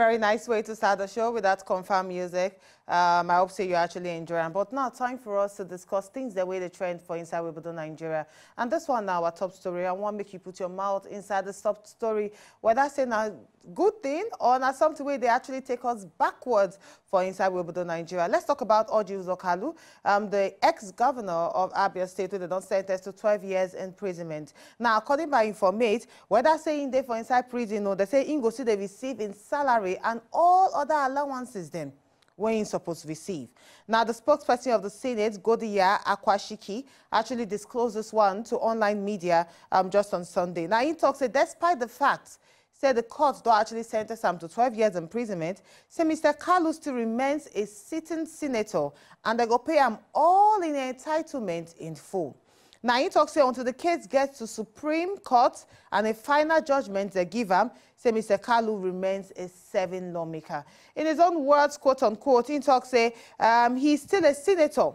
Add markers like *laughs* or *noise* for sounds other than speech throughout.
Very nice way to start the show with that confirmed music. Um, I hope so you're actually enjoying. But now, time for us to discuss things the way they trend for Inside Wimbledon Nigeria. And this one now, our top story. I want to make you put your mouth inside the top story, whether say a good thing or not something where they actually take us backwards for Inside Wimbledon Nigeria. Let's talk about Orji Uzor Kalu, um, the ex-governor of Abia State, who they don't sentence to 12 years imprisonment. Now, according by Informate, whether saying they for inside prison or they say in go see they receive in salary and all other allowances then when you're supposed to receive. Now, the spokesperson of the Senate, Godiya Akwashiki, actually disclosed this one to online media um, just on Sunday. Now, he talks that despite the fact said the court don't actually sentenced him to 12 years imprisonment, said Mr. Kalu still remains a sitting senator and they go pay him all in entitlement in full. Now, he talks here until the case gets to Supreme Court and a final judgment they give him, say Mr. Kalu remains a seven lawmaker. In his own words, quote unquote, he talks say um, he's still a senator.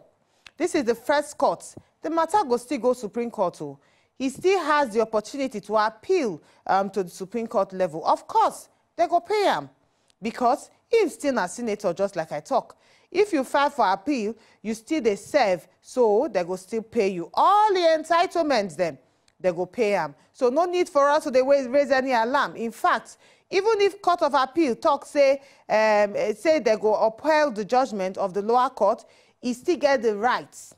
This is the first court. The matter goes still go Supreme Court. Too. He still has the opportunity to appeal um, to the Supreme Court level. Of course, they go pay him because he's still a senator, just like I talk. If you file for appeal, you still they serve, so they go still pay you. All the entitlements then, they go pay him. So no need for us to they raise any alarm. In fact, even if Court of Appeal talk say, um, say they go uphold the judgment of the lower court, he still get the rights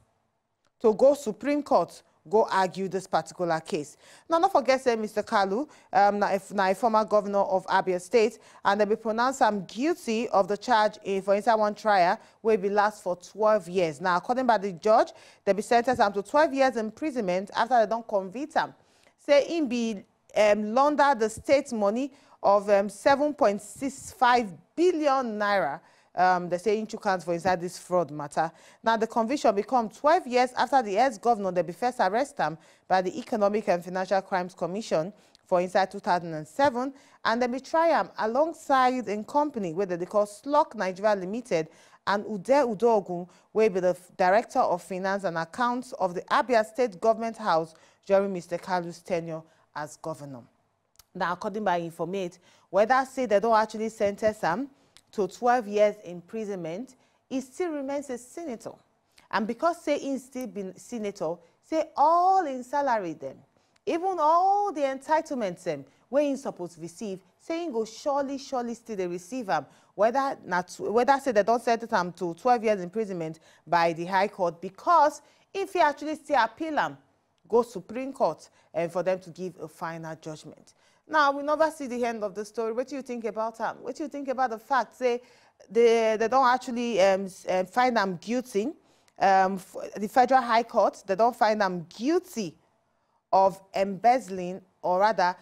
to go Supreme Court go argue this particular case. Now, not forget, say, Mr. Kalu, um, now, if, now a former governor of Abia State, and they be pronounced him guilty of the charge in, for inside one trial, will be last for 12 years. Now, according by the judge, they be sentenced him to 12 years imprisonment after they don't convict him. Say, him be um, launder the state money of um, 7.65 billion naira um, they say Inchukans for inside this fraud matter. Now, the conviction become 12 years after the ex-governor, they be first arrested him by the Economic and Financial Crimes Commission for inside 2007, and they be try him alongside in company where they call Slok Nigeria Limited and Ude Udogun, will be the Director of Finance and Accounts of the Abia State Government House during Mr. Kalu's tenure as governor. Now, according by Informate, whether say they don't actually sentence him, to 12 years imprisonment, he still remains a senator. And because say he's still been senator, say all in salary then, even all the entitlements them, where he's supposed to receive, saying go surely, surely still they receive them. Whether not, whether say they don't sentence him to 12 years imprisonment by the High Court, because if he actually still appeal them, go Supreme Court and for them to give a final judgment. Now, we never see the end of the story. What do you think about them? What do you think about the fact, say, they, they don't actually um, um find them guilty, um, the Federal High Court, they don't find them guilty of embezzling, or rather,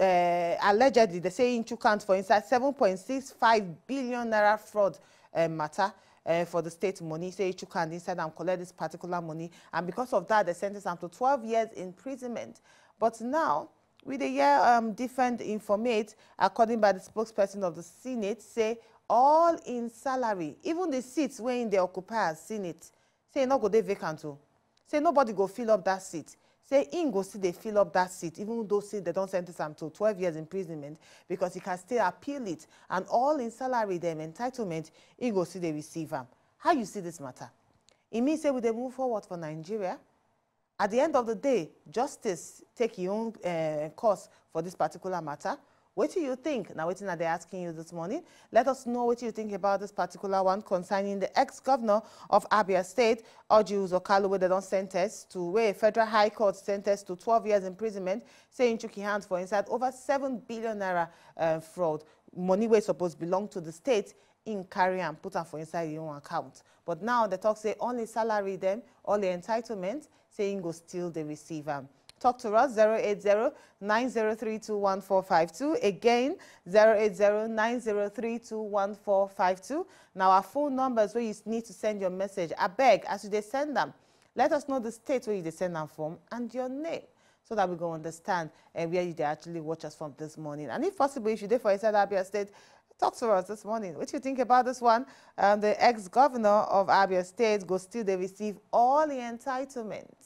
uh, allegedly, they say in two counts, for instance, 7.65 billion naira fraud uh, matter. Uh, for the state money, say you can inside and collect this particular money, and because of that, they sentenced them to 12 years imprisonment. But now, we dey hear um, different informate according by the spokesperson of the senate say all in salary even the seats im dey occupy as senate say e no go dey vacant o. Say nobody go fill up that seat say im go still dey fill up that seat even though say dem don sen ten ce am to twelve years imprisonment because he can still appeal it. And all in salary dem entitlement im go still dey receive am. How you see this matter? E mean say we dey move forward for nigeria? At the end of the day, justice take your own uh, course for this particular matter. What do you think? Now, what are they asking you this morning? Let us know what you think about this particular one concerning the ex-governor of Abia State, Orji Uzor Kalu, where they don't sentence to where federal high court sentenced to 12 years imprisonment, saying Chuki hands for inside over 7 billion naira uh, fraud. Money where supposed to belong to the state in carry and put them for inside your own account. But now the talk say only salary them, only entitlement, saying go still the receiver. Talk to us 080-9032-1452. Again, 080-9032-1452. Now our phone numbers where you need to send your message. I beg, as you they send them, let us know the state where you send them from and your name so that we go understand uh, where you actually watch us from this morning. And if possible, if you did for inside Abia State, talk to us this morning. What do you think about this one? Um, the ex-governor of Abia State goes still they receive all the entitlements.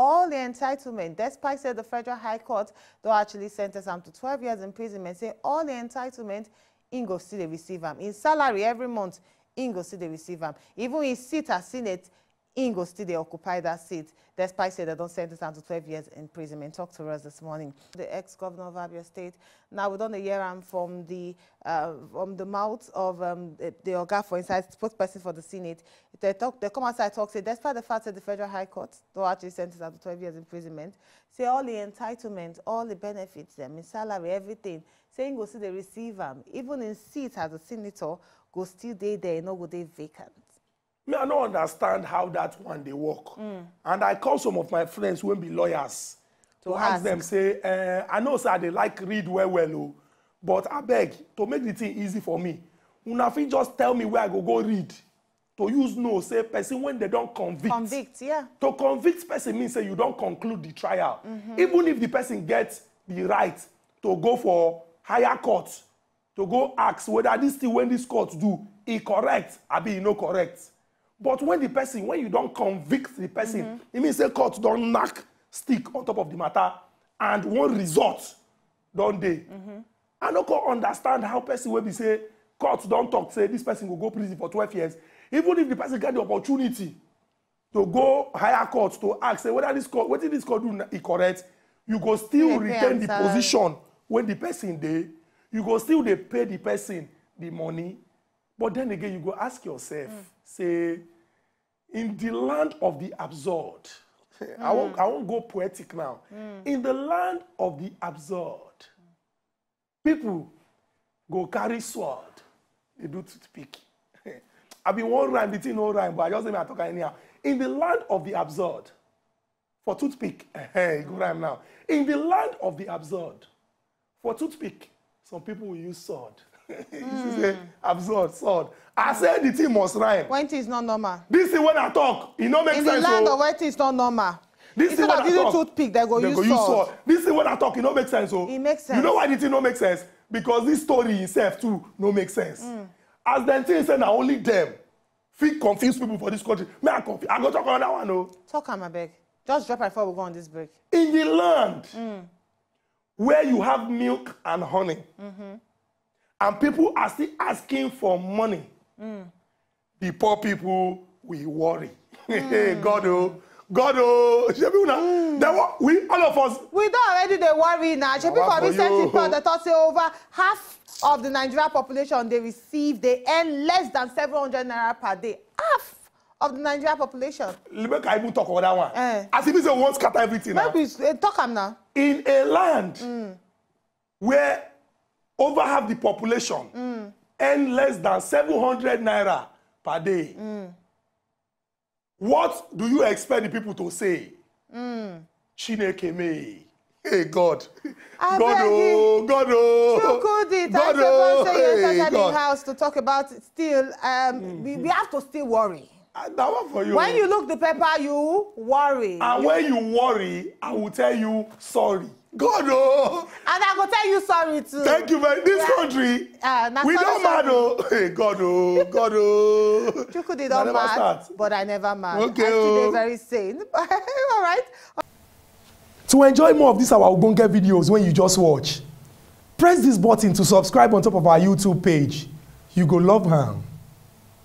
All the entitlement, despite said the Federal High Court, though actually sentenced him to 12 years imprisonment, say all the entitlement im go still receive am. Im salary every month im go still receive am. Even im seat as senate im go still dey occupy that seat despite say dem don sen ten ce am to twelve years in imprisonment talk to us this morning. The ex-governor of abia state. Now we dey hear am from the uh, from the mouth of um, the, the oga for inside spokesperson for the senate. They talk they come outside talk say despite the fact that the federal high court don actually sen ten to twelve years in imprisonment say all the entitlement all the benefits dem im salary everything say im go still dey receive am even in seat as a senator go still dey there no go dey vacant. Me i no understand how that one dey work mm. and i call some of my friends wey be lawyers to, to ask. ask them say uh, i know say i dey like read well well o but abeg to make the thing easy for me una fit just tell me where i go go read to use know say person wey dem don convict convict yeah. to convict person mean say you don conclude the trial mm -hmm. even if the person get the right to go for higher court to go ask whether this thing wey this court do e correct abi e no correct but when the person when you don convict the person mm -hmm. e mean say court don knack stick on top of the matter and one result don dey mm -hmm. i no come understand how person wey be say court don talk say this person go go prison for twelve years even if the person get the opportunity to go higher court to ask say whether this court wetin this court do e correct you go still yeah, retain the position wey the person dey you go still dey pay the person the money but then again you go ask yourself mm. Say in the land of the absurd mm. I, won't, I won't go poetic now. Mm. in the land of the absurd people go carry sword dey do toothpick. I bin wan rhyme the thing no rhyme but i just say i talk anyhow. In the land of the absurd for toothpick eh, go rhyme now. In the land of the absurd for toothpick some people will use sword *laughs* mm. say absurd sword i say the thing must rhyme when things not normal this thing when i talk e no make in sense o in the land of where things not normal this thing when i talk toothpick they go, use, go sword. use sword this thing when i talk e no make sense o e make sense you know why the thing no make sense because this story itself too no make sense mm. as dem think say na only dem fit confuse people for this country make i confuse i go talk another one o. talk am abeg just drop am before we go on this break. in the land mm. where you have milk and honey mm -hmm. And people are still asking for money mm. the poor people will worry *laughs* mm. god oh, god oh. shebi una mm. then what we all of us. we don already dey worry na shebi for recent report dem talk say over half of the Nigerian population dey receive dey earn less than seven hundred naira per day half of the Nigerian population. make i even talk about that one. Eh. as e be say we wan scatter everything now. make we uh, talk am now. in a land mm. where over half the population mm. earn less than seven hundred naira per day. Mm. what do you expect the people to say? Mm. chineke mee. Hey God. God oh, God oh. Chukwudi, God oh. Hey, the house to talk about it. Still, um, mm-hmm. we, we have to still worry. Uh, that one for you. When you look the paper, you worry. And you... when you worry, I will tell you sorry. God oh. And I go tell you sorry too. Thank you very This yeah. country, uh, we don't mad oh. Hey, God oh, God oh. Chukwudi don't mad, start. but I never mad. Okay I oh. very sane. *laughs* All right. To enjoy more of these our Ogbonge videos when you just watch, press this button to subscribe on top of our YouTube page. You go love her.